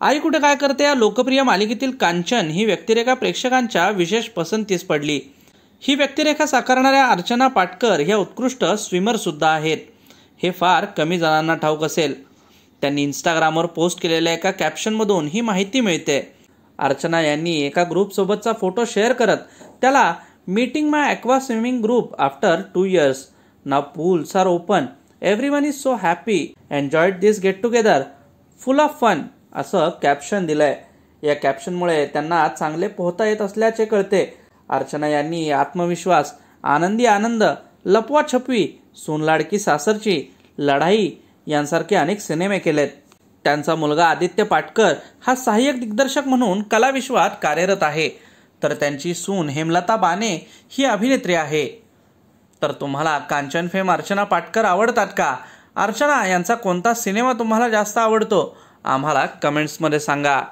आई कुठे काय करते? या लोकप्रिय मालिकेतील कांचन ही व्यक्तिरेखा प्रेक्षकांच्या विशेष पसंतीस पडली. ही व्यक्तिरेखा साकारणाऱ्या अर्चना पाटकर ह्या उत्कृष्ट स्विमर सुद्धा आहेत. हे फार कमी जणांना ठाऊक असेल. त्यांनी इंस्टाग्रामवर पोस्ट केलेल्या एका कॅप्शनमधून ही माहिती मिळते. अर्चना यांनी एका ग्रुपसोबतचा फोटो शेअर करत त्याला meeting my aqua swimming group after two years ना pools are open every one is so happy enjoyed this get together full of fun असं कॅप्शन दिलंय. या कॅप्शनमुळे त्यांना चांगले पोहता येत असल्याचे कळते. अर्चना यांनी आत्मविश्वास आनंदी आनंद लपवा छपवी सोनलाडकी सासरची लढाई यांसारखे अनेक सिनेमे केलेत. त्यांचा मुलगा आदित्य पाटकर हा सहाय्यक दिग्दर्शक म्हणून कलाविश्वात कार्यरत आहे. तर त्यांची सून हेमलता बाने ही अभिनेत्री आहे. तर तुम्हाला कांचन फेम अर्चना पाटकर आवडतात का? अर्चना यांचा कोणता सिनेमा तुम्हाला जास्त आवडतो? आम्हाला कमेंट्समध्ये सांगा.